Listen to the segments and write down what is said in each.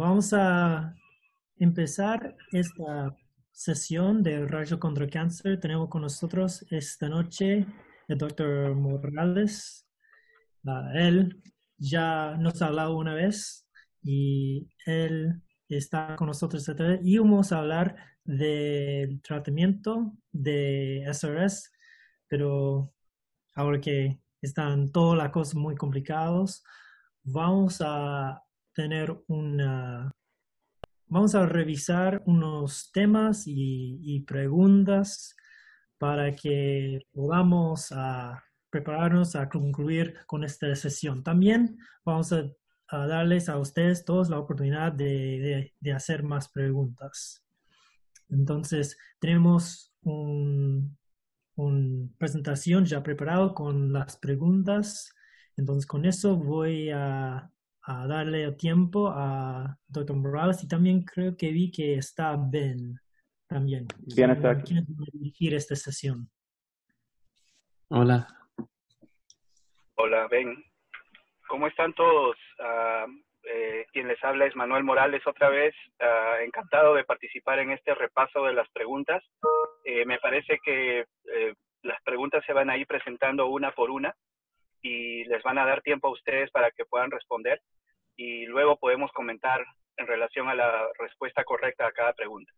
vamos a empezar esta sesión de rayo contra cáncer. Tenemos con nosotros esta noche el doctor Morales. Él ya nos ha hablado una vez y él está con nosotros y vamos a hablar del tratamiento de SRS, pero ahora que están todas las cosas muy complicadas, vamos a tener una, vamos a revisar unos temas y, preguntas para que podamos a prepararnos a concluir con esta sesión. También vamos a, darles a ustedes todos la oportunidad de, de hacer más preguntas. Entonces, tenemos un, una presentación ya preparado con las preguntas. Entonces, con eso voy a, darle el tiempo a Dr. Morales y también creo que vi que está Ben también. Bien, está aquí. dirigir esta sesión? Hola. Hola, Ben. ¿Cómo están todos? Ah, eh, quien les habla es Manuel Morales otra vez. Ah, encantado de participar en este repaso de las preguntas. Eh, me parece que eh, las preguntas se van a ir presentando una por una y les van a dar tiempo a ustedes para que puedan responder y luego podemos comentar en relación a la respuesta correcta a cada pregunta.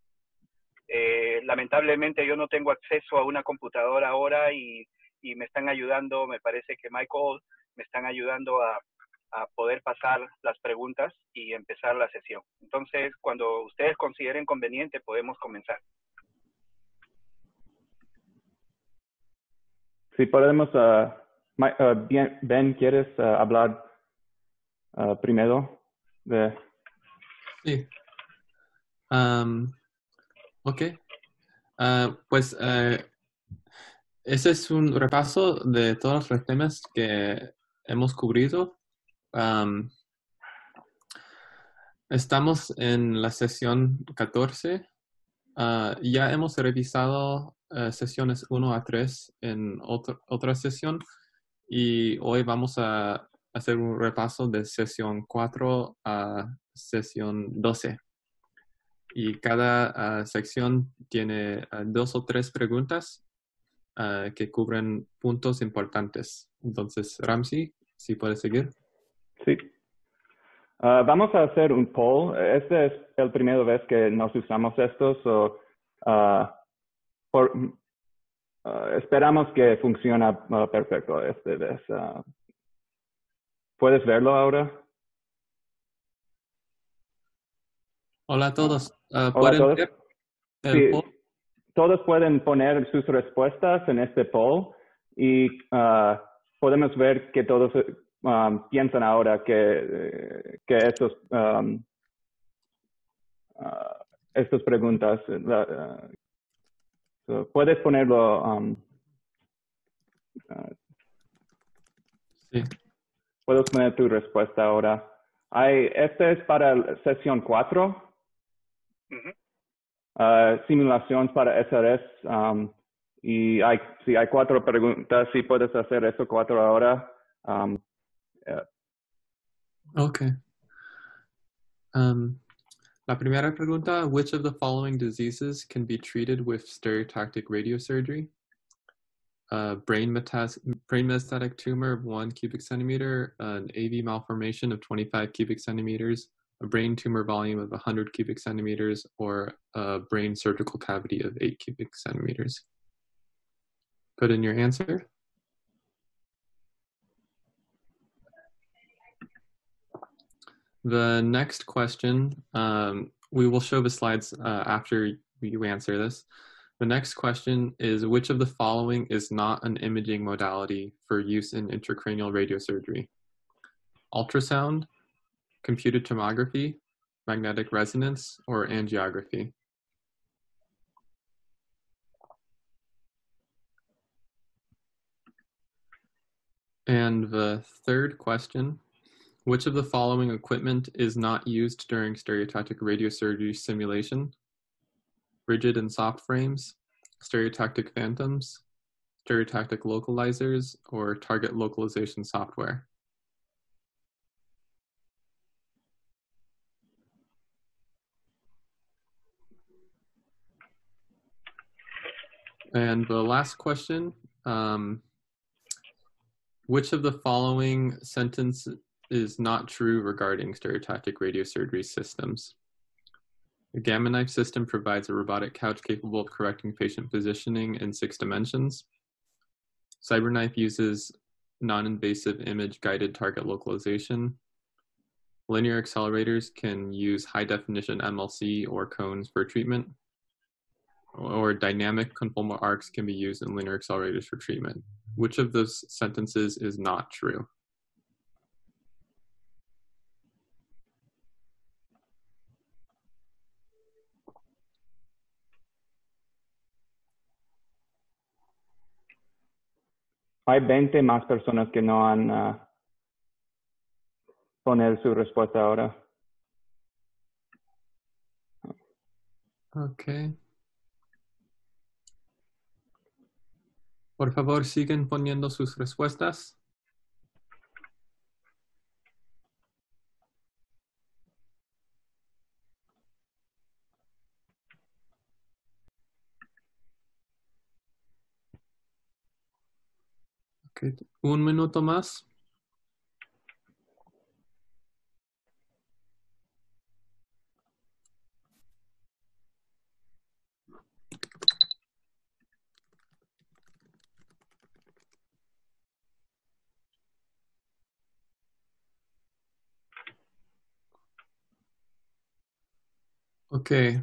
lamentablemente yo no tengo acceso a una computadora ahora y, y me están ayudando, me parece que Michael me están ayudando a, a poder pasar las preguntas y empezar la sesión. Entonces, cuando ustedes consideren conveniente, podemos comenzar. Sí, podemos. Uh, ben, ¿quieres uh, hablar primero? De... Sí. Um, ok. pues ese es un repaso de todos los temas que hemos cubrido estamos en la sesión 14. Ah, ya hemos revisado eh, sesiones 1 a 3 en otra sesión y hoy vamos a hacer un repaso de sesión 4 a sesión 12. Y cada ah, sección tiene ah, dos o tres preguntas que cubren puntos importantes. Entonces, Ramsey, si puedes seguir. Sí. Ah, vamos a hacer un poll. Este es el primera vez que nos usamos esto. So, ah, por, ah, esperamos que funcione perfecto este vez. ¿Puedes verlo ahora? Hola a todos. todos? sí, todos pueden poner sus respuestas en este poll y podemos ver que todos Um, piensan ahora que, que estos, um, estas preguntas, uh, puedes ponerlo. Um, uh, sí. Puedes poner tu respuesta ahora. Hay, este es para sesión 4. simulación para SRS. y hay, si hay cuatro preguntas, si puedes hacer eso cuatro ahora. Okay. Um, la primera pregunta, which of the following diseases can be treated with stereotactic radiosurgery? Uh, brain, metas brain metastatic tumor of one cubic centimeter, an AV malformation of 25 cubic centimeters, a brain tumor volume of 100 cubic centimeters, or a brain surgical cavity of 8 cubic centimeters. Put in your answer. The next question, um, we will show the slides uh, after you answer this. The next question is which of the following is not an imaging modality for use in intracranial radiosurgery? Ultrasound, computed tomography, magnetic resonance, or angiography? And the third question which of the following equipment is not used during stereotactic radiosurgery simulation? Rigid and soft frames, stereotactic phantoms, stereotactic localizers, or target localization software? And the last question, um, which of the following sentence is not true regarding stereotactic radiosurgery systems? The Gamma Knife system provides a robotic couch capable of correcting patient positioning in six dimensions. CyberKnife uses non-invasive image guided target localization. Linear accelerators can use high definition MLC or cones for treatment. Or dynamic conformal arcs can be used in linear accelerators for treatment. Which of those sentences is not true? Hay 20 más personas que no han uh, poner su respuesta ahora. Ok. Por favor, siguen poniendo sus respuestas. Un minuto más. Okay.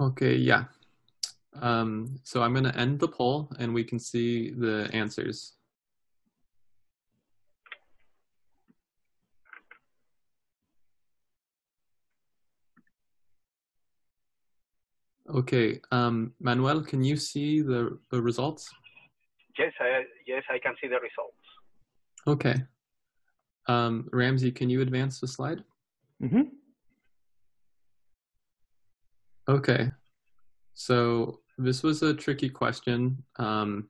Okay, yeah. Um, so I'm going to end the poll and we can see the answers. Okay, um, Manuel, can you see the, the results? Yes, I, yes, I can see the results. Okay. Um, Ramsey, can you advance the slide? Mhm. Okay. So this was a tricky question. Um,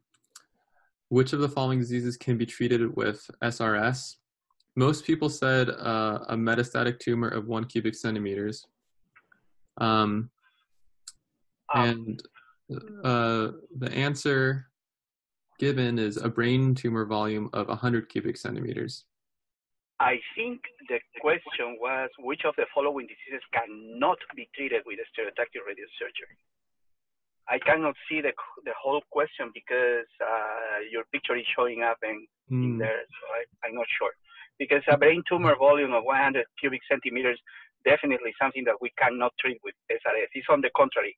which of the following diseases can be treated with SRS? Most people said uh, a metastatic tumor of one cubic centimeters. Um, Um, and uh, the answer given is a brain tumor volume of 100 cubic centimeters. I think question was which of the following diseases cannot be treated with stereotactic radiosurgery? I cannot see the, the whole question because uh, your picture is showing up in, in Hmm. there, so I, I'm not sure. Because a brain tumor volume of 100 cubic centimeters definitely something that we cannot treat with SRS. It's on the contrary.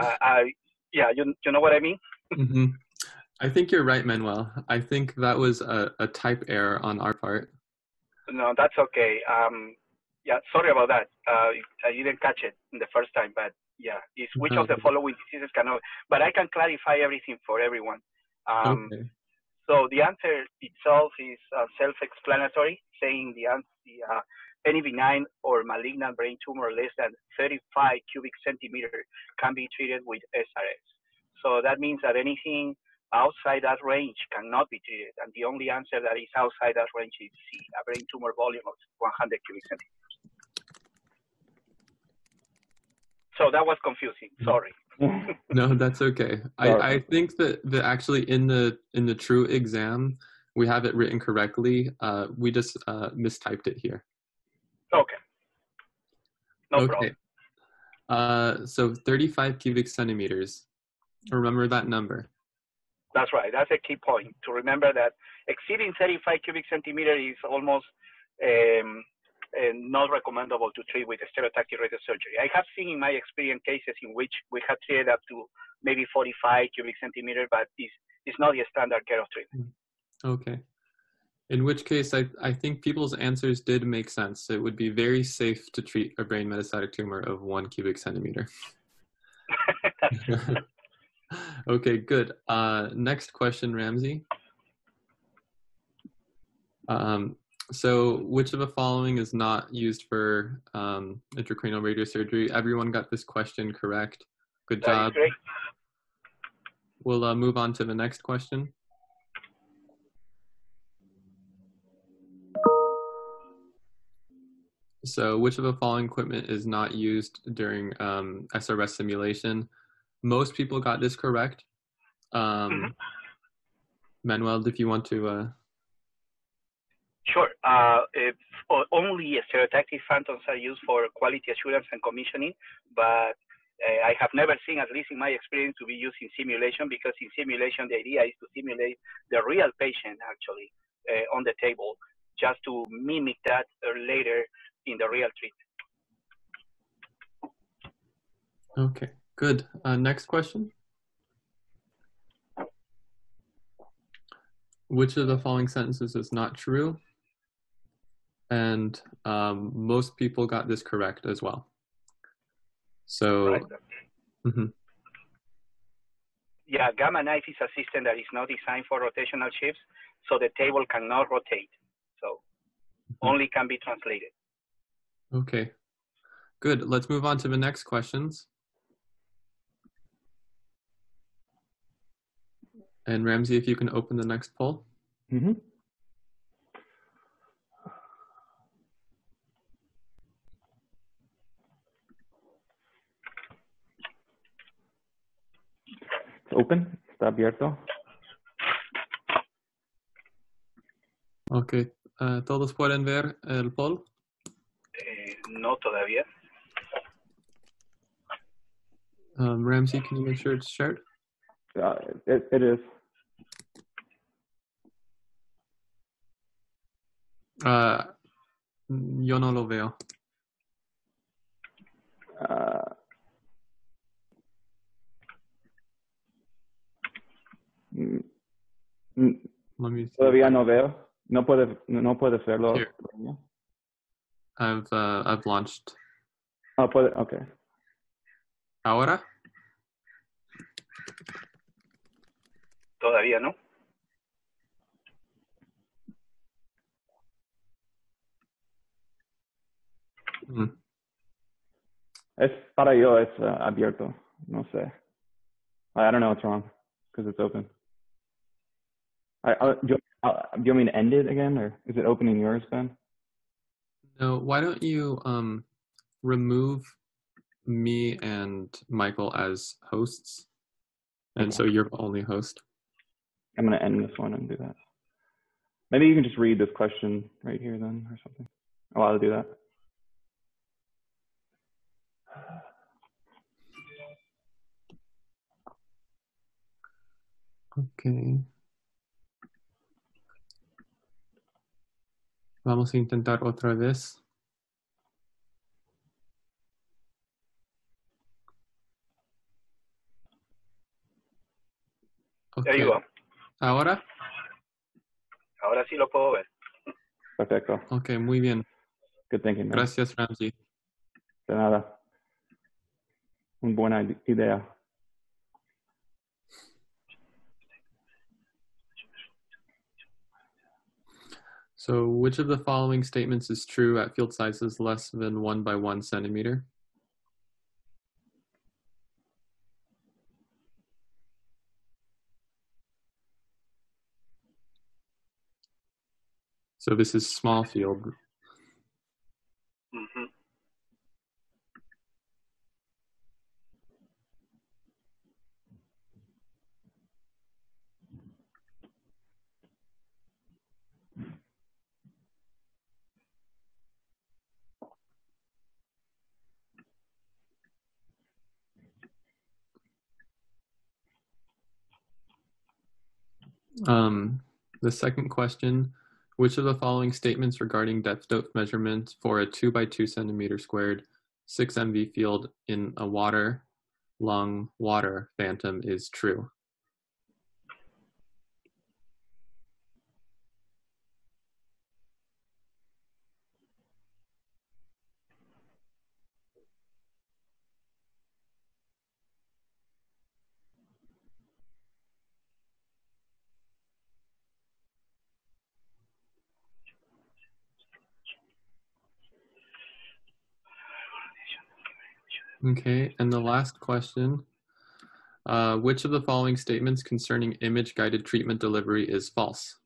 Uh, I, yeah, you, you know what I mean? hmm I think you're right, Manuel. I think that was a, a type error on our part. No, that's okay. Um, yeah, sorry about that. Uh, I didn't catch it in the first time, but yeah, it's which of the following diseases cannot. But I can clarify everything for everyone. Um, okay. So the answer itself is uh, self-explanatory, saying the, uh, any benign or malignant brain tumor less than 35 cubic centimeter can be treated with SRS. So that means that anything outside that range cannot be treated, and the only answer that is outside that range is C, a brain tumor volume of 100 cubic centimeters. So that was confusing. Sorry. No, that's okay. I, I think that, that actually in the in the true exam we have it written correctly. Uh, we just uh, mistyped it here. Okay. No okay. problem. Uh, so 35 cubic centimeters. Remember that number. That's right. That's a key point to remember that exceeding 35 cubic centimeter is almost um, uh, not recommendable to treat with stereotactic radiosurgery. I have seen in my experience cases in which we have treated up to maybe 45 cubic centimeter, but it's, it's not the standard care of treatment. Okay. In which case, I, I think people's answers did make sense. It would be very safe to treat a brain metastatic tumor of one cubic centimeter. okay, good. Uh, next question, Ramsey. Um, so, which of the following is not used for um, intracranial radiosurgery? Everyone got this question correct. Good job. great. We'll uh, move on to the next question. So, which of the following equipment is not used during um, SRS simulation? Most people got this correct. Um, Mhm. Manuel, if you want to, uh, Sure. Uh, if, only stereotactic phantoms are used for quality assurance and commissioning, but uh, I have never seen, at least in my experience, to be used in simulation because in simulation the idea is to simulate the real patient actually uh, on the table, just to mimic that uh, later in the real treatment. okay, good. Uh, next question. Which of the following sentences is not true? And um, most people got this correct as well. So, Right? mhm. Yeah, Gamma knife is a system that is not designed for rotational shifts, so the table cannot rotate. So only can be translated. Okay. Good. Let's move on to the next questions. And Ramsey, if you can open the next poll. hmm Open, está abierto. Ok. eh, ¿Todos pueden ver el poll? Eh, no todavía. Um, Ramsey, can you make sure it's shared? Uh, it, it is. Uh, yo no lo veo. Uh, todavía no veo. No puede, no puede verlo. Here. I've, uh, I've launched. Ah, puede, okay. Ahora? Todavía no. Hmm. Es para yo, es uh, abierto. No sé. I, I don't know what's wrong because it's open. I, I, do, you, uh, do you mean end it again, or is it opening yours, Ben? No, why don't you um, remove me and Michael as hosts? And Okay. so you're the only host. I'm gonna end this one and do that. Maybe you can just read this question right here then, or something. I'll do that. Ok. Vamos a intentar otra vez. There you Ok. go. Ahora, Ahora sí lo puedo ver. Perfecto. ok, muy bien. Good thinking. man. Gracias, Ramsey. De nada. Buena idea. So, which of the following statements is true at field sizes less than one by one centimeter? So this is small field. Um, the second question, which of the following statements regarding depth dose measurements for a two by two centimeter squared six MV field in a water lung water phantom is true? Okay, and the last question. Uh, which of the following statements concerning image guided treatment delivery is false?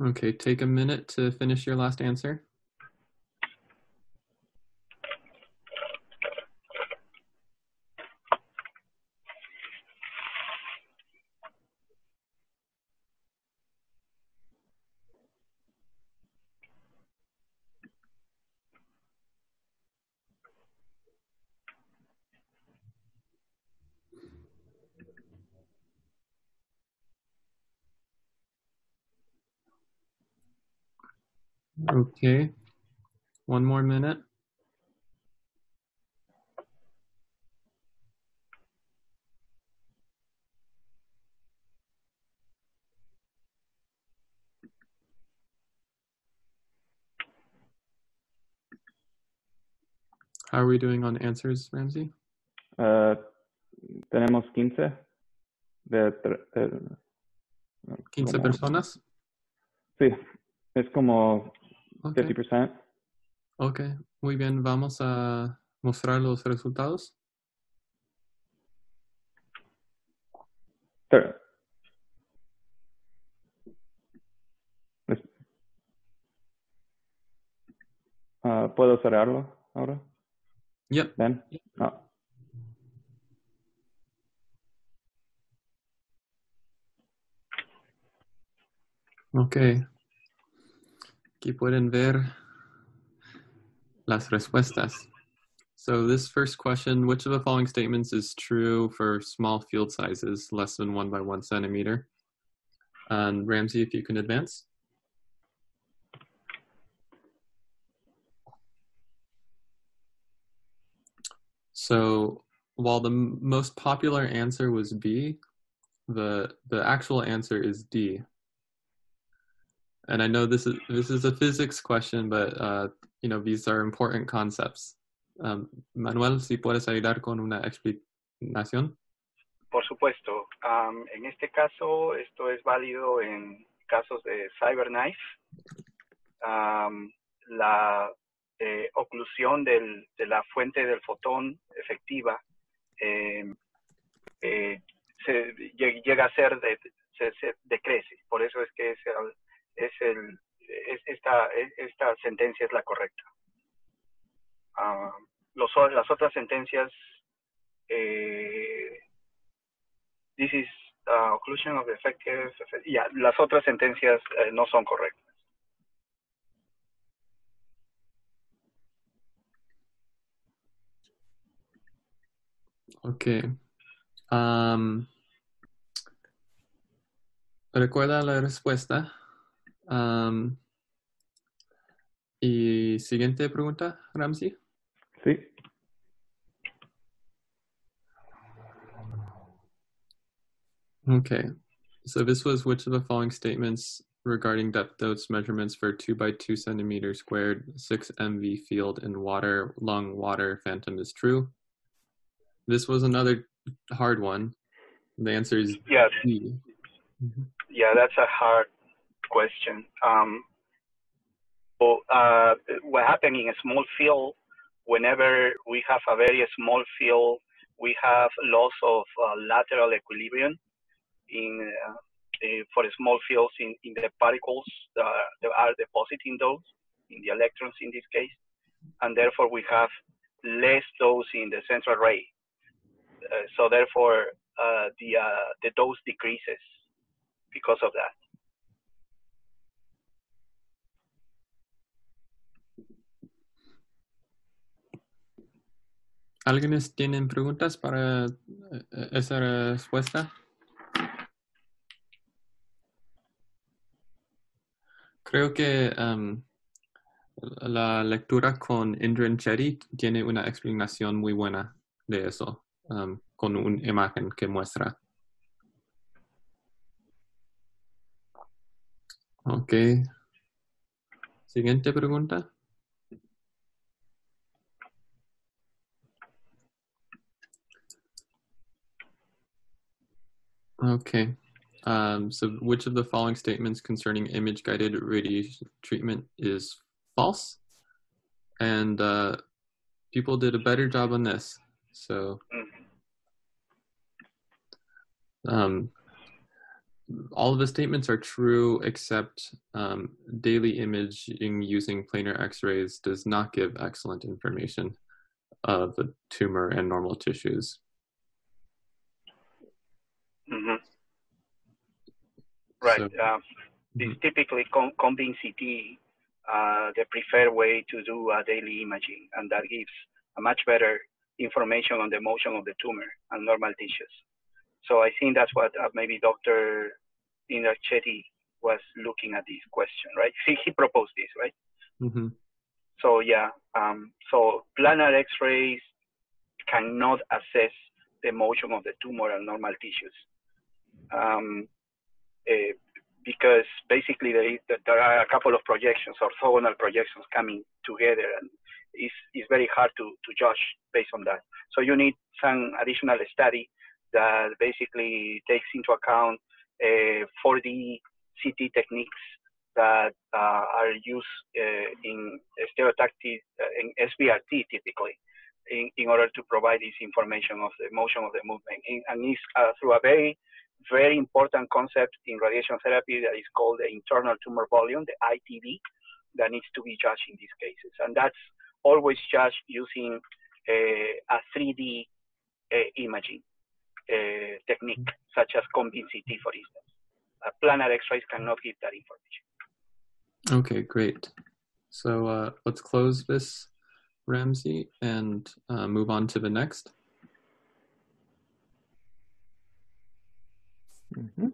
Okay, take a minute to finish your last answer. Okay, one more minute. How are we doing on answers, Ramsey? Uh, tenemos 15 de, de- 15 personas? Sí, es como Ok, 50%. ok, muy bien, vamos a mostrar los resultados. Ter- Es- Ah, ¿Puedo cerrarlo ahora? Yep, Ben? No. ok. Aquí pueden ver las respuestas. So this first question, which of the following statements is true for small field sizes less than one by one centimeter? And Ramsey, if you can advance. So while the most popular answer was B, the the actual answer is D. And I know this is this is a physics question, but uh, you know these are important concepts. Um, Manuel, si puedes ayudar con una explicación. Por supuesto. Am, en este caso, esto es válido en casos de CyberKnife. Am, la eh, oclusión de la fuente del fotón efectiva eh, eh, llega a ser, de, se, decrece. Por eso es que es, es el, es- esta, es- esta sentencia es la correcta. Ah, los, las otras sentencias eh, this is uh, occlusion of effective. Ya, las otras sentencias eh, no son correctas. Ok. Am, recuerda la respuesta. Am, y siguiente pregunta, Ramsey. Sí. Okay. So this was which of the following statements regarding depth dose measurements for two by two centimeter squared six MV field in water lung water phantom is true. This was another hard one. The answer is Yeah, D. Mhm. yeah, that's a hard question. Um, so, uh, what happened in a small field, whenever we have a very small field, we have loss of uh, lateral equilibrium in uh, uh, for small fields in, in the particles that are, depositing those in the electrons in this case, and therefore we have less dose in the central ray. Uh, so therefore, uh, the the dose decreases because of that. ¿Alguienes tienen preguntas para eh, esa respuesta? Creo que um, la lectura con Indran Chetty tiene una explicación muy buena de eso, um, con una imagen que muestra. Ok. Siguiente pregunta. Okay. Um, so which of the following statements concerning image guided radiation treatment is false? And uh, people did a better job on this. So um, all of the statements are true except um, daily imaging using planar x-rays does not give excellent information of the tumor and normal tissues. Mm-hmm. Right. So, uh, it's typically com- cone beam CT, uh, the preferred way to do uh, daily imaging, and that gives a much better information on the motion of the tumor and normal tissues. So I think that's what uh, maybe Dr. Indrin Chetty was looking at this question, right? He, he proposed this, right? mhm. So yeah, um, so planar X-rays cannot assess the motion of the tumor and normal tissues um, eh, because basically there, is, there are a couple of projections, orthogonal projections coming together, and it's, it's very hard to, to judge based on that. So you need some additional study that basically takes into account uh, 4D CT techniques that uh, are used uh, in stereotactic, uh, in SBRT typically, in, in order to provide this information of the motion of the movement. And it's uh, through a very, very important concept in radiation therapy that is called the internal tumor volume, the ITV, that needs to be judged in these cases. And that's always judged using uh, a 3D uh, imaging uh, technique, such as CT, for instance. Uh, planar X-rays cannot give that information. Okay, great. So uh, let's close this, Ramsey, and uh, move on to the next. Mhm.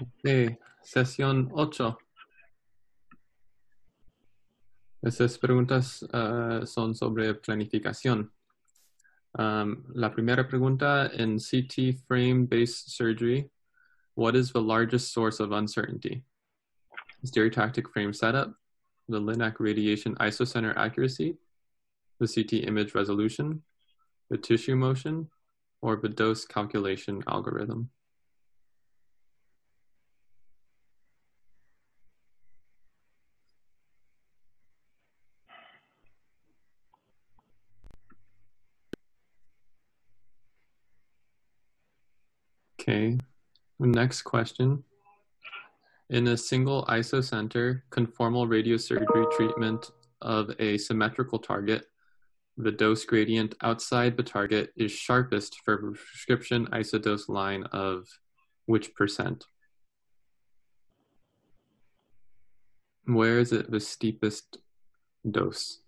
Ok, sesión 8. Esas preguntas uh, son sobre planificación. Um, la primera pregunta en CT frame-based surgery, what is the largest source of uncertainty? Stereotactic frame setup, the LINAC radiation isocenter accuracy, the CT image resolution, the tissue motion, or the dose calculation algorithm? Okay, next question. In a single isocenter conformal radiosurgery treatment of a symmetrical target, the dose gradient outside the target is sharpest for prescription isodose line of which percent? Where is it the steepest dose?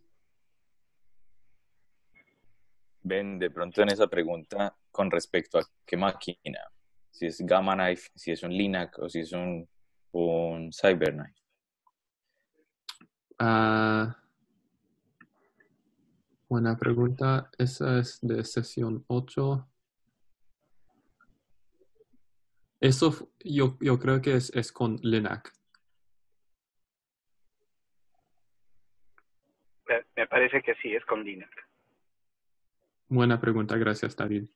Ben, de pronto en esa pregunta con respecto a qué máquina, si es Gamma Knife, si es un Linac o si es un, un Cyberknife. Ah, buena pregunta. Esa es de sesión 8. Eso yo, yo creo que es, es con Linac. Me, me parece que sí, es con Linac. Buena pregunta, gracias David.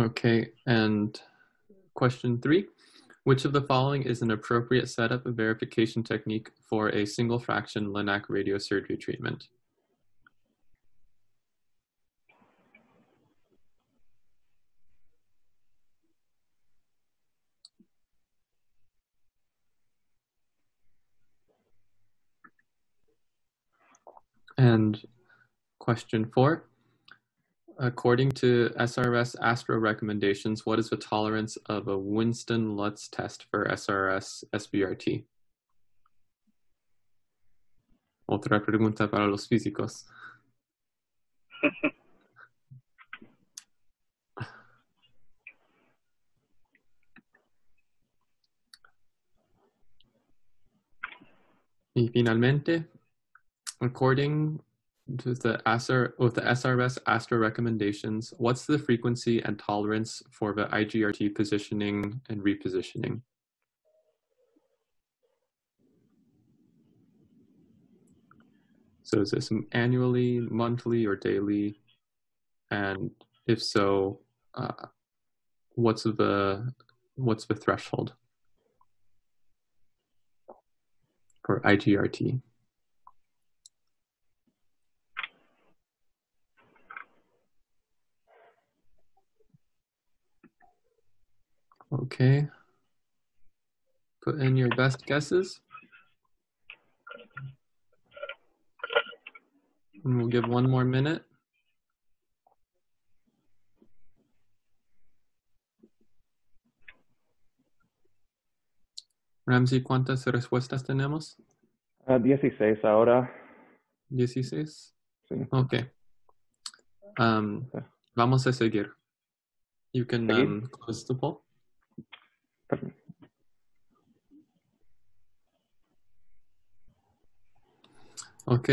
Okay, and question three. Which of the following is an appropriate setup verification technique for a single fraction Linac radiosurgery treatment? And question four. According to SRS Astro recommendations, what is the tolerance of a Winston Lutz test for SRS SBRT? Otra pregunta para los físicos. Y finalmente, according the with the SRS Astro recommendations, what's the frequency and tolerance for the IGRT positioning and repositioning? So is this annually, monthly, or daily? And if so, uh, what's the what's the threshold for IGRT? Okay. Put in your best guesses. And we'll give one more minute. Ramsey, ¿cuántas respuestas tenemos? Uh, 16 ahora. 16. Sí. Ok. Um, Okay. Vamos a seguir. You can um, close the poll. Ok.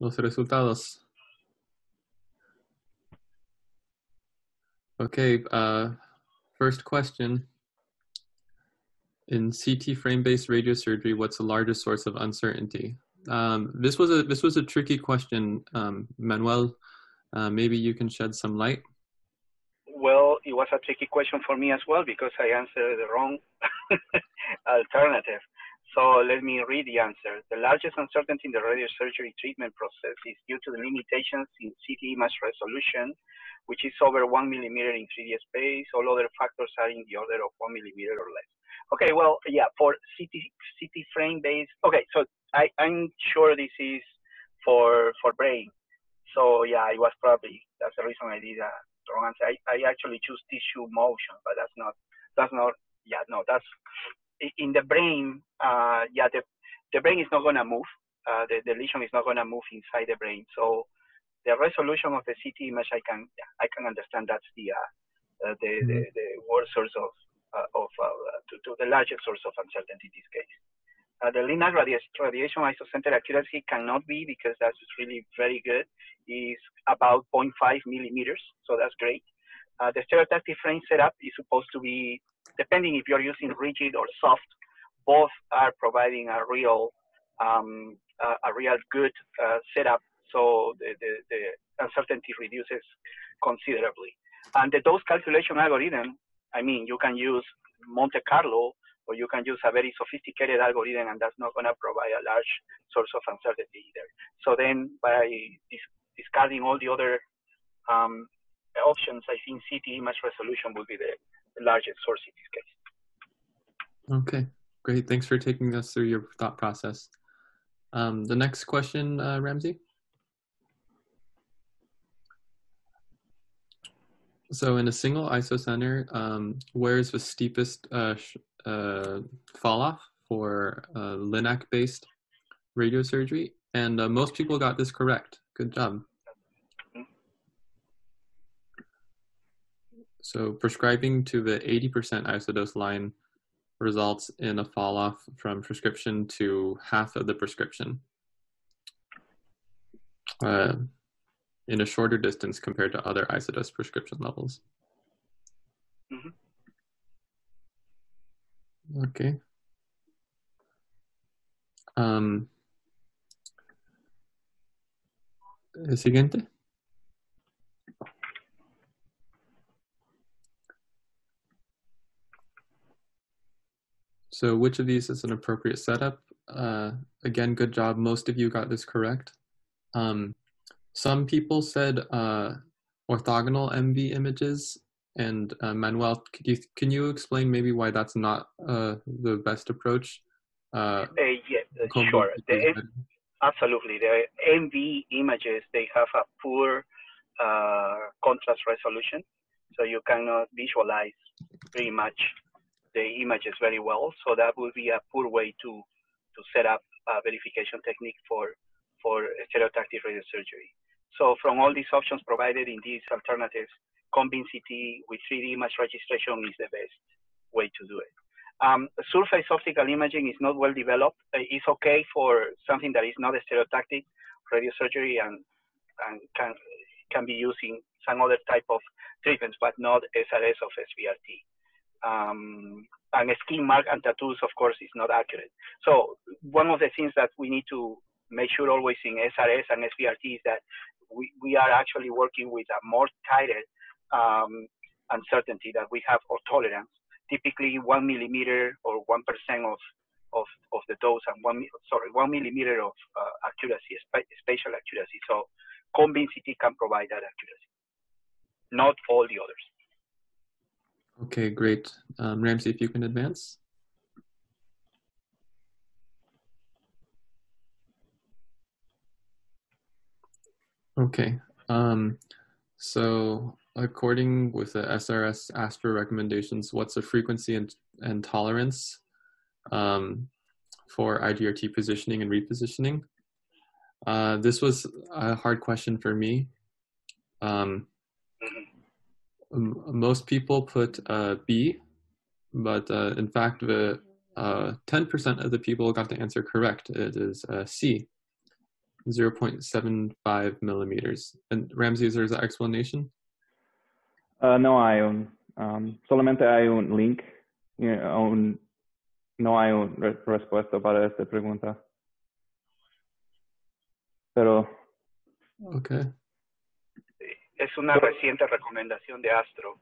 Los resultados. Okay. Uh, first question. In CT frame-based radiosurgery, what's the largest source of uncertainty? Um, this was a this was a tricky question, um, Manuel. Uh, maybe you can shed some light. It was a tricky question for me as well because I answered the wrong alternative. So let me read the answer. The largest uncertainty in the radiosurgery treatment process is due to the limitations in CT image resolution, which is over one millimeter in 3D space. All other factors are in the order of one millimeter or less. Okay, well, yeah, for CT, CT frame based, okay, so I, I'm sure this is for, for brain. So yeah, it was probably, that's the reason I did a answer. I, I actually choose tissue motion, but that's not, that's not, yeah, no, that's, in the brain, uh, yeah, the, the brain is not going to move. Uh, the, the lesion is not going to move inside the brain. So the resolution of the CT image, I can, yeah, I can understand that's the, uh, uh, the, the, the worst source of, uh, of, uh, to, to the largest source of uncertainty in this case. Uh, the linear radi- radiation isocenter accuracy cannot be because that's really very good. Is about 0.5 millimeters, so that's great. Uh, the stereotactic frame setup is supposed to be, depending if you're using rigid or soft, both are providing a real, um, a, a real good uh, setup. So the, the, the uncertainty reduces considerably. And the dose calculation algorithm, I mean, you can use Monte Carlo or you can use a very sophisticated algorithm and that's not going to provide a large source of uncertainty either. So then by dis- discarding all the other um, options, I think CT image resolution would be the, the largest source in this case. Okay, great. Thanks for taking us through your thought process. Um, the next question, uh, Ramsey. So in a single isocenter, um, where is the steepest uh, uh, fall off for uh, LINAC-based radiosurgery? And uh, most people got this correct. Good job. So prescribing to the 80% isodose line results in a fall off from prescription to half of the prescription uh, in a shorter distance compared to other isodose prescription levels. Mhm. Okay. Um, el siguiente. So which of these is an appropriate setup? Uh, again, good job. Most of you got this correct. Um, some people said uh, orthogonal MV images. And uh, Manuel, could you, can you explain maybe why that's not uh, the best approach? Uh, Uh, yeah, uh, sure. The, absolutely. The MV images, they have a poor uh, contrast resolution. So you cannot visualize pretty much the images very well. So that would be a poor way to, to set up a verification technique for, for stereotactic radiosurgery. So from all these options provided in these alternatives, cone beam CT with 3D image registration is the best way to do it. Um, surface optical imaging is not well developed. Uh, It's okay for something that is not a stereotactic radiosurgery and, and can, can be using some other type of treatments, but not SRS of SBRT. Um, and skin mark and tattoos, of course, is not accurate. So one of the things that we need to make sure always in SRS and SBRT is that we, we are actually working with a more tighter um, uncertainty that we have or tolerance, typically one millimeter or one percent of, of of the dose and one sorry one millimeter of uh, accuracy, spatial accuracy. So cone beam CT can provide that accuracy, not all the others. Okay, great. Um, Ramsey, if you can advance. Okay. Um, so according with the SRS ASTRO recommendations, what's the frequency and, and tolerance um, for IGRT positioning and repositioning? Uh, this was a hard question for me. Um, most people put uh, B, but uh, in fact, the 10% uh, of the people got the answer correct. It is uh, C. 0.75 millimeters. And Ramsey, is there an explanation? Uh, no hay un, um, solamente hay un link, un, no hay una re respuesta para esta pregunta. Pero. Okay. Es una reciente recomendación de Astro.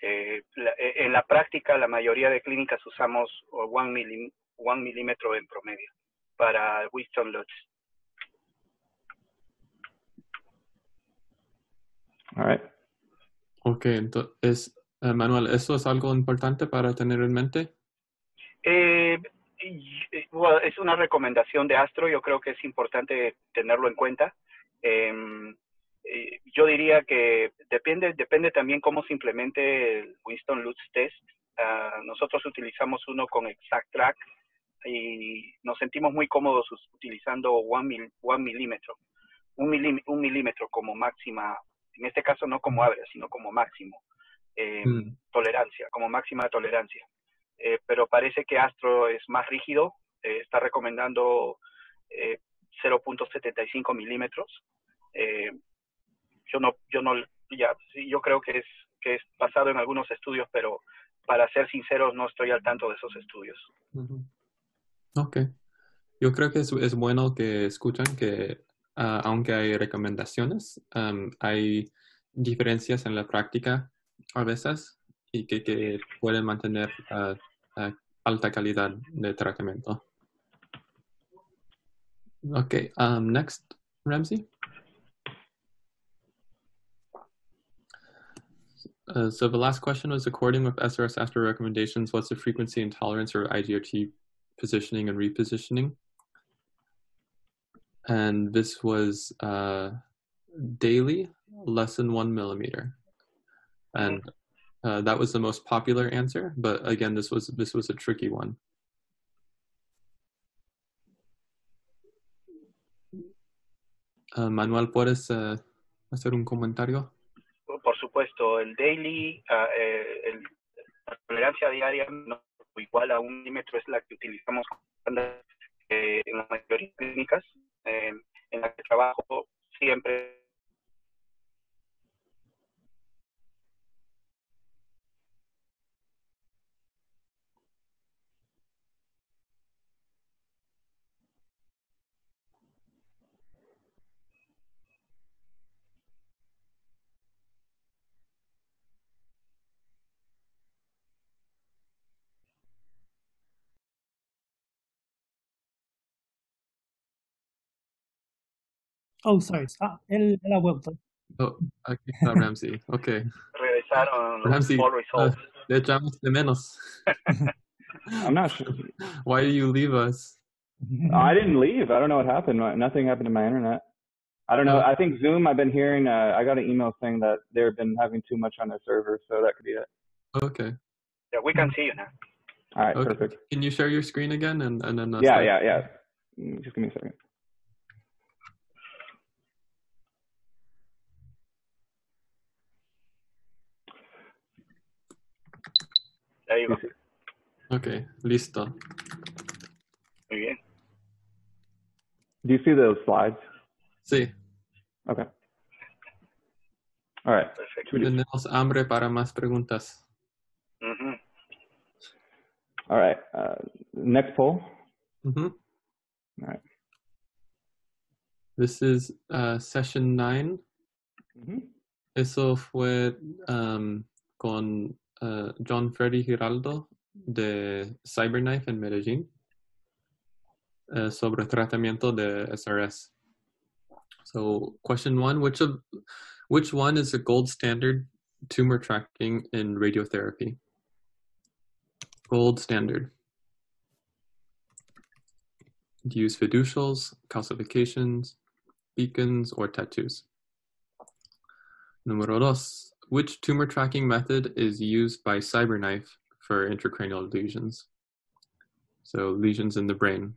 Eh, la, eh, en la práctica, la mayoría de clínicas usamos one, milim, one milímetro en promedio para Winston Lutz. All Ok, entonces, eh, Manuel, ¿eso es algo importante para tener en mente? Eh, bueno, es una recomendación de Astro, yo creo que es importante tenerlo en cuenta. Em, eh, yo diría que depende, depende también cómo se implemente el Winston Lutz Test. Uh, nosotros utilizamos uno con Exact Track y nos sentimos muy cómodos utilizando one, one milímetro, un, un milímetro como máxima en este caso no como average, sino como máximo, eh, mm. tolerancia, como máxima tolerancia. Eh, pero parece que Astro es más rígido, eh, está recomendando 0.75 milímetros. yo no, yo no, ya, yo creo que es, que es basado en algunos estudios, pero para ser sinceros no estoy al tanto de esos estudios. Ok. Yo creo que es, es bueno que escuchan que Ah, aunque hay recomendaciones, hay diferencias en la práctica a veces y que, que pueden mantener uh, uh, alta calidad de tratamiento. Okay, um, next, Ramsey. Uh, so the last question was according with SRS ASTRO recommendations, what's the frequency and tolerance or IGRT positioning and repositioning? And this was uh, daily less than one millimeter. And uh, that was the most popular answer but again this was this was a tricky one. Uh, Manuel puedes uh, hacer un comentario? Por supuesto el daily uh, eh, el, la tolerancia diaria no igual a un milímetro es la que utilizamos eh, en la mayoría de clínicas eh, en la que trabajo siempre Oh, sorry. Ah, él, él ha vuelto. Oh, aquí está Ramsey. Ok. Regresaron Ramsey, uh, le echamos de menos. I'm not sure. Why do you leave us? I didn't leave. I don't know what happened. Nothing happened to my internet. I don't know. Oh. I think Zoom. I've been hearing. Uh, I got an email saying that they've been having too much on their server, so that could be it. Okay. Yeah, we can see you now. All right, okay. perfect. Can you share your screen again and and then? Uh, yeah, yeah, yeah. Mm, just give me a second. Ahí va. Ok, listo. Muy bien. Do you see those slides? Sí. Okay. All right. Perfecto. Tenemos hambre para más preguntas. Uh -huh. All right. Uh, next poll. Uh -huh. All right. This is uh, session 9. Ujú. Eso fue um, con uh, John Freddy Giraldo de Cyberknife en Medellín uh, sobre tratamiento de SRS. So, question one: Which of which one is the gold standard tumor tracking in radiotherapy? Gold standard. Do you Use fiducials, calcifications, beacons, or tattoos. Número dos. Which tumor tracking method is used by Cyberknife for intracranial lesions? So lesions in the brain.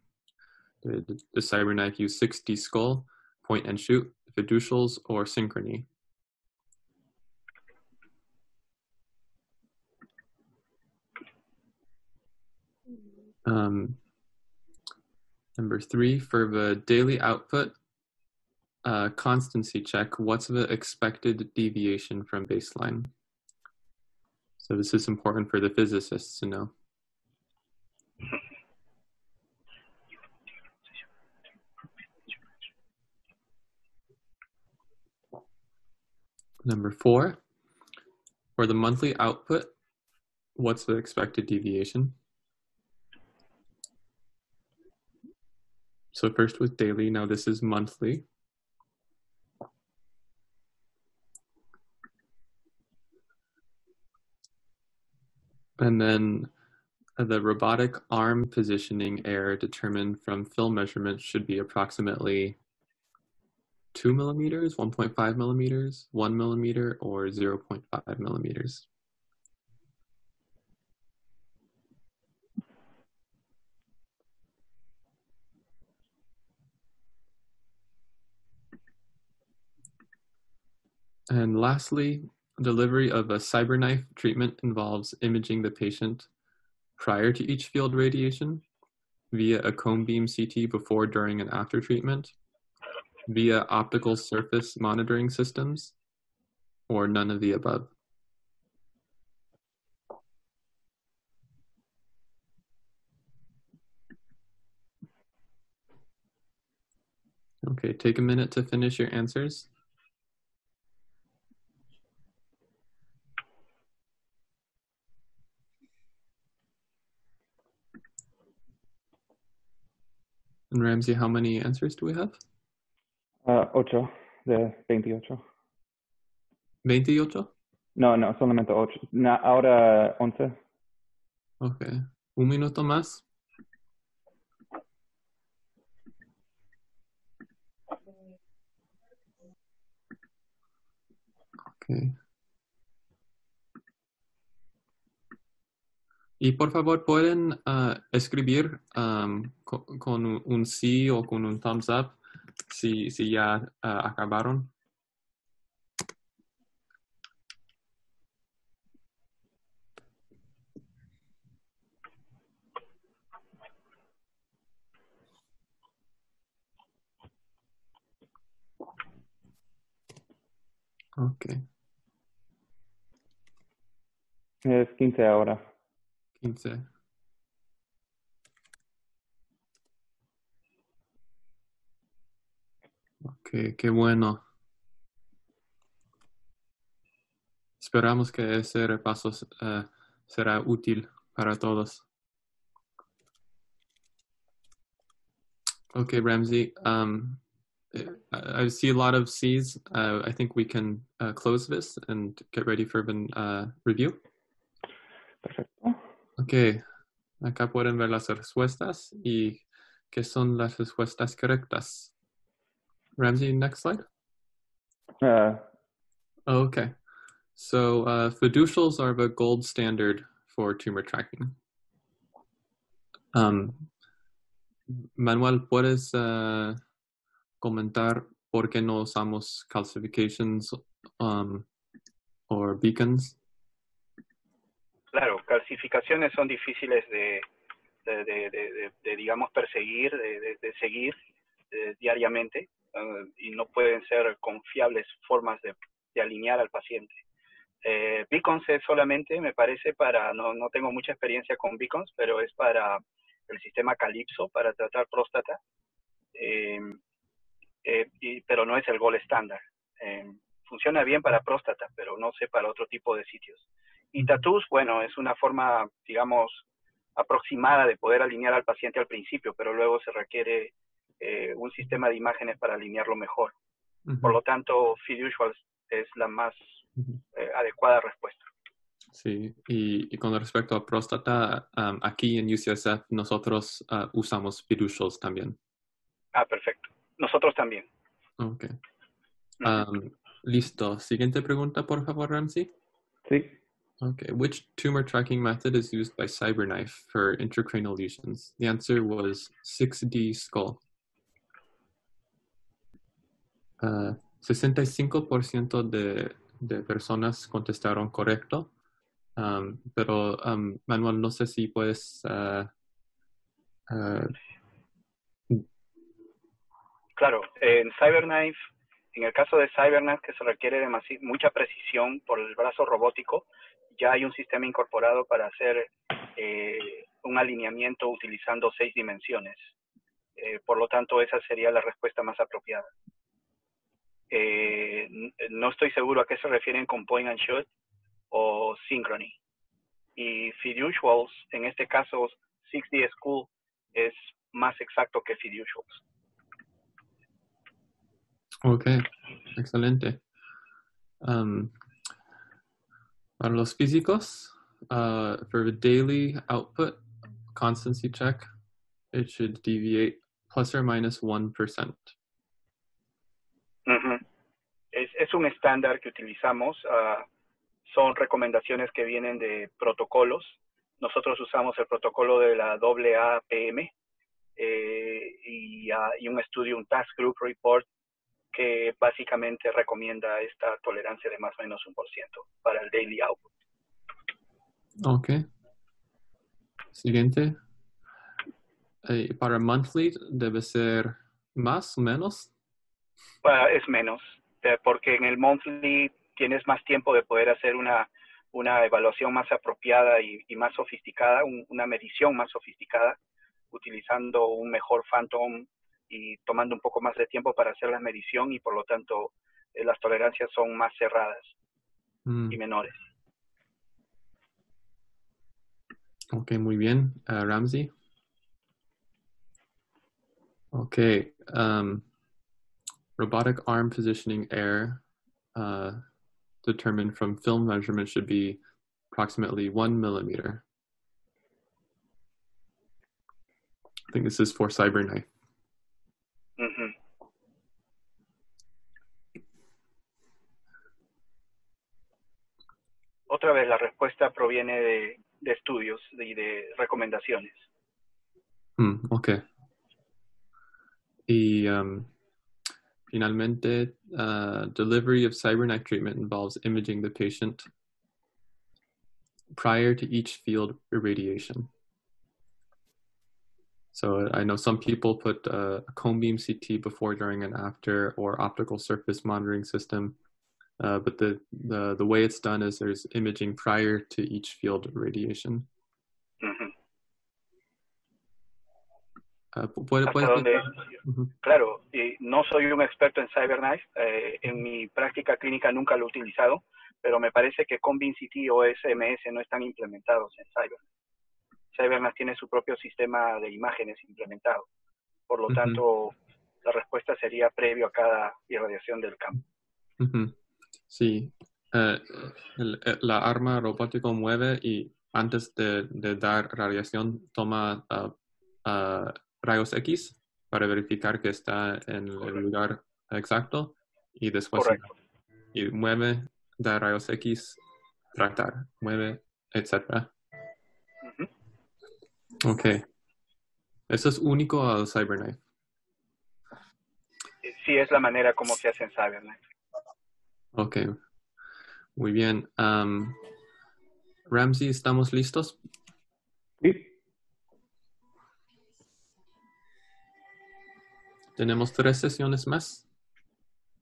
The Cyberknife use 6D skull, point and shoot, fiducials, or synchrony? Um, number three, for the daily output uh, constancy check, what's the expected deviation from baseline? So this is important for the physicists to know. Number four, for the monthly output, what's the expected deviation? So first was daily, now this is monthly. And then the robotic arm positioning error determined from film measurements should be approximately two millimeters, 1.5 millimeters, one millimeter, or 0.5 millimeters. And lastly, delivery of a cyberknife treatment involves imaging the patient prior to each field radiation via a cone beam CT before, during, and after treatment, via optical surface monitoring systems, or none of the above. Okay, take a minute to finish your answers. And Ramsey, how many answers do we have? Ah, ocho de 28. 28? No, no, solamente ocho. Na- ahora once. Ok. Un minuto más. Ok. Y por favor, pueden ah, escribir am, co- con, un, sí o con un thumbs up si, si ya ah, acabaron. Ok. Es 15 ahora. 15. Ok, qué bueno. Esperamos que ese repaso eh, será útil para todos. Okay, Ramsey. Um, I I see a lot of C's. Uh, I think we can uh, close this and get ready for the uh, review. Perfecto. Ok, acá pueden ver las respuestas y qué son las respuestas correctas. Ramsey, next slide. Ah, Oh, okay. So uh, fiducials are the gold standard for tumor tracking. Um, Manuel, ¿puedes uh, comentar por qué no usamos calcifications um, or beacons? Claro, calcificaciones son difíciles de, de, de- digamos, perseguir, de, seguir eh, diariamente eh, y no pueden ser confiables formas de, alinear al paciente. Eh, beacons es solamente, me parece, para, no, no tengo mucha experiencia con beacons, pero es para el sistema Calypso, para tratar próstata. Eh, eh, pero no es el gol estándar. Eh, funciona bien para próstata, pero no sé para otro tipo de sitios. Y tatús, bueno, es una forma, digamos, aproximada de poder alinear al paciente al principio, pero luego se requiere eh, un sistema de imágenes para alinearlo mejor. Por lo tanto, Fiducial es la más adecuada respuesta. Sí, y, con respecto a próstata, aquí en UCSF nosotros uh, usamos fiducials también. Ah, perfecto. Nosotros también. Ok. listo. Siguiente pregunta, por favor, Ramsey. Sí. Okay. Which tumor tracking method is used by CyberKnife for intracranial lesions? The answer was 6D skull. Uh, 65% de, de personas contestaron correcto pero Manuel, no sé si puedes... Ah, ah, claro, en CyberKnife, en el caso de CyberKnife, que se requiere de mucha precisión por el brazo robótico, ya hay un sistema incorporado para hacer eh, un alineamiento utilizando seis dimensiones. Eh, por lo tanto, esa sería la respuesta más apropiada. Eh, no estoy seguro a qué se refieren con point and shoot, o Synchrony. Y Fiducials, en este caso 6D School, es más exacto que Fiducials. Ok, excelente. Para los físicos, uh, for the daily output constancy check, it should deviate plus or minus 1%. es, es, un estándar que utilizamos. Uh, son recomendaciones que vienen de protocolos. Nosotros usamos el protocolo de la AAPM eh, y, y, un estudio, un Task Group Report, que básicamente recomienda esta tolerancia de más o menos un por ciento para el daily output. Ok. Siguiente. Eh, para monthly debe ser más o menos. es menos, eh, porque en el monthly tienes más tiempo de poder hacer una, una evaluación más apropiada y, más sofisticada, una medición más sofisticada, utilizando un mejor Phantom y tomando un poco más de tiempo para hacer la medición y por lo tanto eh, las tolerancias son más cerradas mm. y menores. Ok, muy bien. Uh, Ramsey. Ok. Um, robotic arm positioning air. Uh, determined from film measurement should be approximately one millimeter. I think this is for CyberKnife. Otra vez, la respuesta proviene de, de estudios y de, recomendaciones. Mm, ok. Y um, Finalmente, uh, delivery of CyberKnife treatment involves imaging the patient prior to each field irradiation. So I know some people put uh, a cone beam CT before, during, and after, or optical surface monitoring system. Uh, but the, the, the way it's done is there's imaging prior to each field irradiation. Mm -hmm. Uh, ¿puede, puede donde, uh -huh. Claro, no soy un experto en CyberKnife. Eh, en mi práctica clínica nunca lo he utilizado, pero me parece que ConvinCT o SMS no están implementados en CyberKnife. CyberKnife tiene su propio sistema de imágenes implementado. Por lo uh -huh. tanto, la respuesta sería previo a cada irradiación del campo. Sí. Uh, el, la arma robótico mueve y antes de, de dar radiación toma rayos X para verificar que está en el lugar exacto y después y mueve, da rayos X, tratar, mueve, etc. Ok. Eso es único al CyberKnife. Sí, es la manera como se hace en CyberKnife. Ok. Muy bien. Um, Ramsey, ¿estamos listos? Sí. Tenemos tres sesiones más.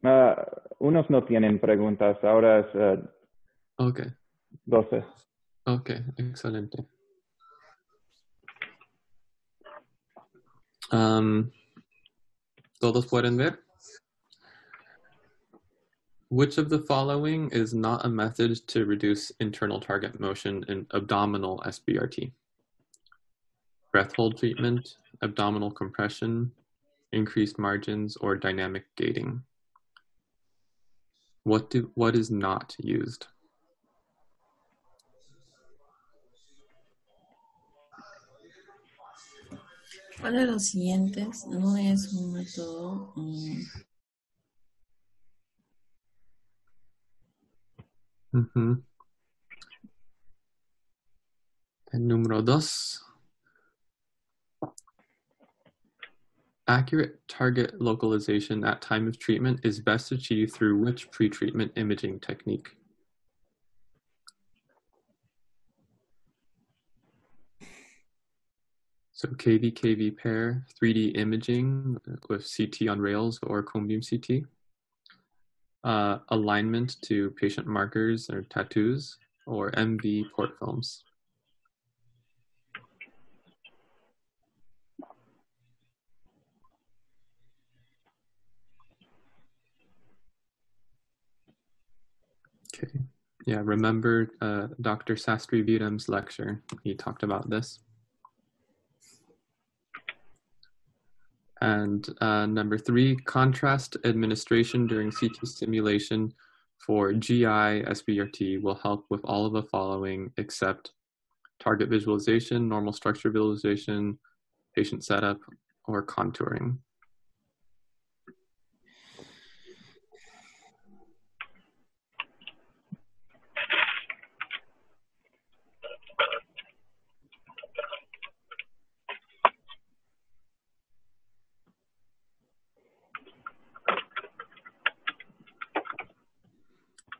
Uh, unos no tienen preguntas, ahora es uh, okay. 12. Ok, excelente. Um, ¿Todos pueden ver? Which of the following is not a method to reduce internal target motion in abdominal SBRT? Breath hold treatment, abdominal compression, increased margins, or dynamic gating? What, do, what is not used? ¿Cuál de los siguientes no es un método? um, Mm-hmm. Ujú. El número dos. Accurate target localization at time of treatment is best achieved through which pretreatment imaging technique? So KV-KV pair, 3D imaging with CT on rails or cone beam CT. Uh, alignment to patient markers or tattoos or MV port films. Okay. Yeah, remember uh, Dr. Sastry Vedam's lecture. He talked about this. And uh, number three, contrast administration during CT simulation for GI SBRT will help with all of the following except target visualization, normal structure visualization, patient setup, or contouring.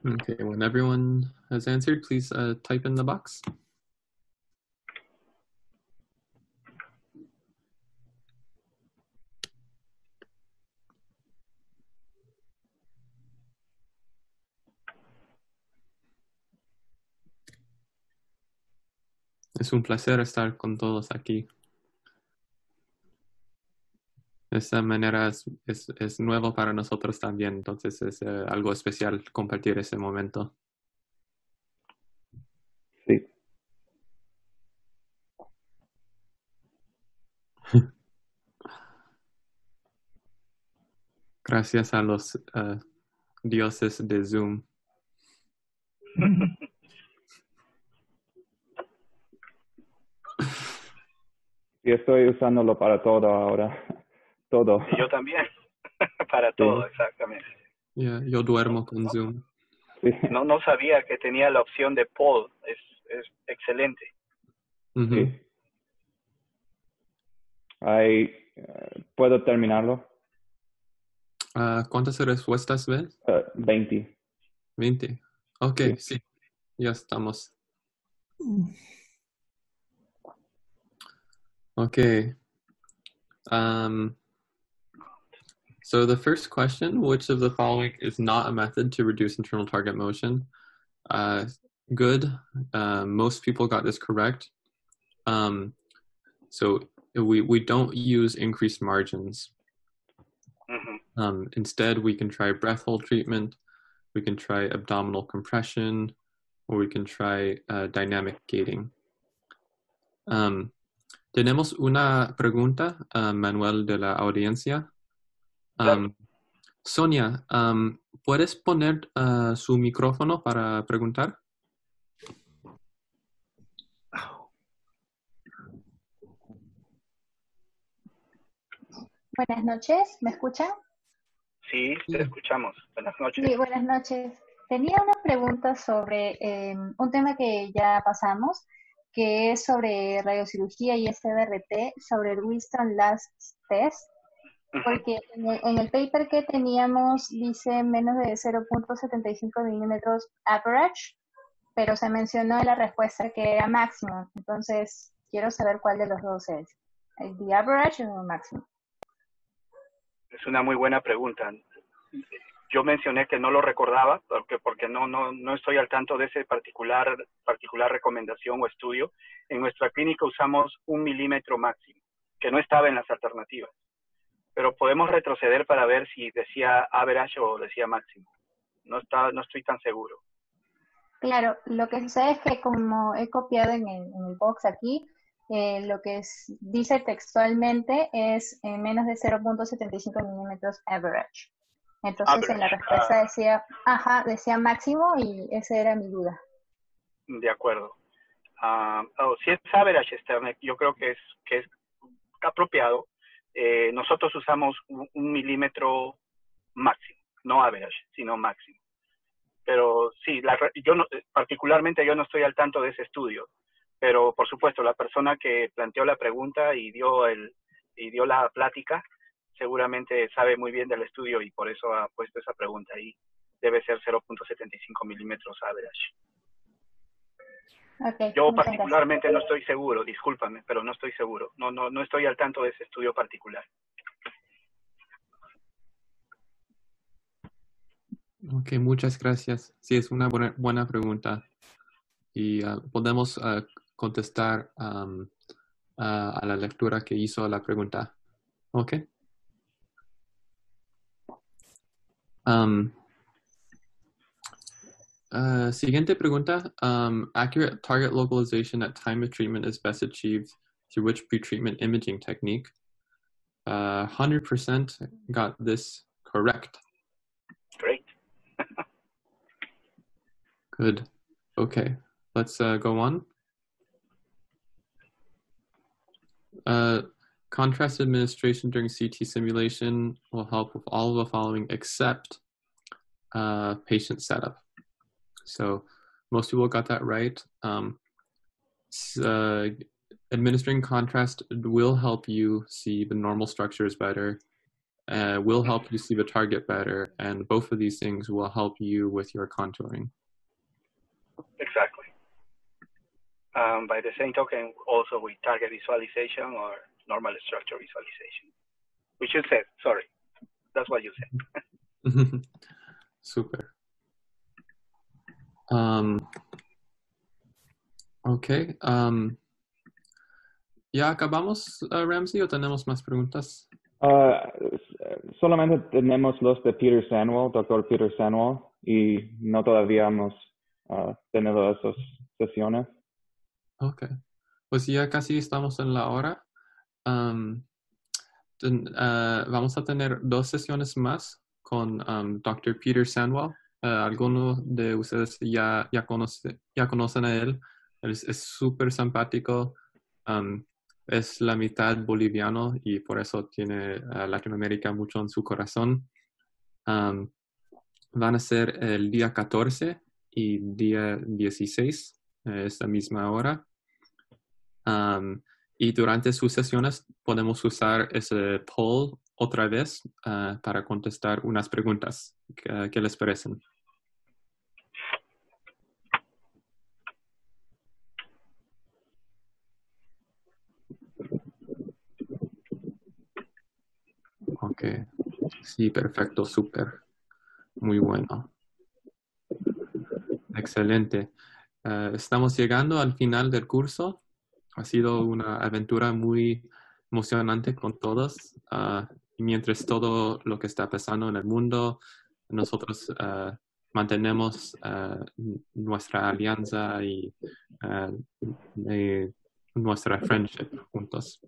Okay, when everyone has answered, please uh, type in the box. Es un placer estar con todos aquí. Esta manera es, es, es nuevo para nosotros también, entonces es eh, algo especial compartir ese momento. Sí. Gracias a los eh, dioses de Zoom. Y estoy usándolo para todo ahora. Todo. Y yo también. Para todo, exactamente. Yeah, yo duermo con Zoom. Sí. No, no sabía que tenía la opción de poll. Es, es excelente. Sí. Ahí, eh, ¿Puedo terminarlo? Ah, ¿Cuántas respuestas ves? Eh, 20. 20. Ok, Sí. sí, ya estamos. Okay. Um, so the first question, which of the following is not a method to reduce internal target motion? Uh, good. Uh, most people got this correct. Um, so we, we don't use increased margins. Ujú. Um, instead, we can try breath hold treatment, we can try abdominal compression, or we can try uh, dynamic gating. Um, tenemos una pregunta, uh, Manuel, de la audiencia. Um, Sonia, um, ¿puedes poner uh, su micrófono para preguntar? Buenas noches, ¿me escuchan? Sí, te escuchamos. Buenas noches. Sí, buenas noches. Tenía una pregunta sobre eh, un tema que ya pasamos, que es sobre radiocirugía y SBRT, sobre el Winston Last Test. Porque en el, en el paper que teníamos dice menos de 0.75 milímetros average, pero se mencionó en la respuesta que era máximo. Entonces, quiero saber cuál de los dos es. ¿El the average o el máximo? Es una muy buena pregunta. Yo mencioné que no lo recordaba porque, porque no, no, no estoy al tanto de ese particular, particular recomendación o estudio. En nuestra clínica usamos un milímetro máximo, que no estaba en las alternativas. Pero podemos retroceder para ver si decía average o decía máximo. No, está, no estoy tan seguro. Claro, lo que sucede es que como he copiado en el, en el box aquí, eh, lo que es- dice textualmente es eh, menos de 0.75 milímetros average. Entonces en la respuesta ah. decía, ajá, decía máximo y esa era mi duda. De acuerdo. Ah, oh, si es average, yo creo que es, que es apropiado. Eh, nosotros usamos un, milímetro máximo, no average, sino máximo. Pero sí, la yo no, particularmente yo no estoy al tanto de ese estudio, pero por supuesto la persona que planteó la pregunta y dio el y dio la plática seguramente sabe muy bien del estudio y por eso ha puesto esa pregunta ahí. Debe ser 0.75 milímetros average. Yo gracias. particularmente no estoy seguro, discúlpame, pero no estoy seguro. No, no, no estoy al tanto de ese estudio particular. Ok, muchas gracias. Sí, es una buena, buena pregunta. Y ah, podemos ah, contestar a, a la lectura que hizo la pregunta. Ok. Am, ah, siguiente pregunta. Um, accurate target localization at time of treatment is best achieved through which pretreatment imaging technique? Uh, 100% got this correct. Great. Good. Okay, let's uh, go on. Uh, contrast administration during CT simulation will help with all of the following except uh, patient setup. So most people got that right. Um, uh, administering contrast will help you see the normal structures better, uh, will help you see the target better, and both of these things will help you with your contouring. Exactly. Um, by the same token, also with target visualization or normal structure visualization. Which you said, sorry. That's what you said. Super. Um, ok. Um, ¿Ya acabamos, uh, Ramsey, o tenemos más preguntas? S- solamente tenemos los de Peter Samuel, doctor Peter Samuel, y no todavía hemos ah, tenido esas sesiones. Ok. Pues ya casi estamos en la hora. Um, ten- uh, vamos a tener dos sesiones más con um, Dr. Peter Sandwell. Uh, algunos de ustedes ya, ya, conoce- ya conocen a él. Él es súper simpático. Um, es la mitad boliviano y por eso tiene a Latinoamérica mucho en su corazón. Um, van a ser el día 14 y día 16, eh, esta misma hora. Um, y durante sus sesiones podemos usar ese poll otra vez ah, para contestar unas preguntas. ¿Qué, qué les parecen? Ok. Sí, perfecto, súper. Muy bueno. Excelente. Eh, estamos llegando al final del curso. Ha sido una aventura muy emocionante con todos. ah, y mientras todo lo que está pasando en el mundo, nosotros ah, mantenemos n- nuestra alianza y eh, nuestra friendship juntos.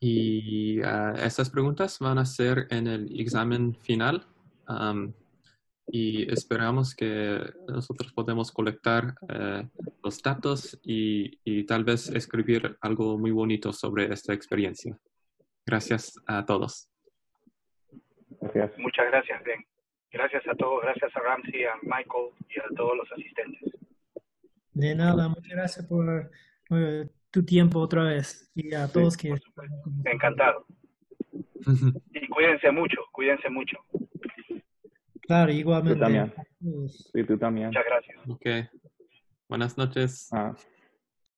Y estas preguntas van a ser en el examen final. Y esperamos que nosotros podemos colectar eh, los datos y, y tal vez escribir algo muy bonito sobre esta experiencia. Gracias a todos. Gracias. Muchas gracias, Ben. Gracias a todos, gracias a Ramsey, a Michael y a todos los asistentes. De nada, muchas gracias por eh, tu tiempo otra vez y a todos que por supuesto. Encantado. Y cuídense mucho, cuídense mucho. Claro, igualmente. también. Todos. Sí, tú también. Muchas gracias. ok. Buenas noches. Ah,